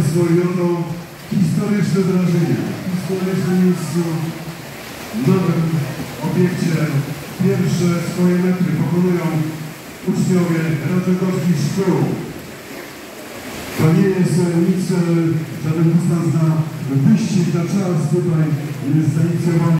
Państwo, i oto historyczne wrażenie. W miejscu, nowym obiekcie. Pierwsze swoje metry pokonują uczniowie Raczekowskich Szkół. To nie jest nic, żaden dystans na wyścig, na czas tutaj, jest zainicjowany.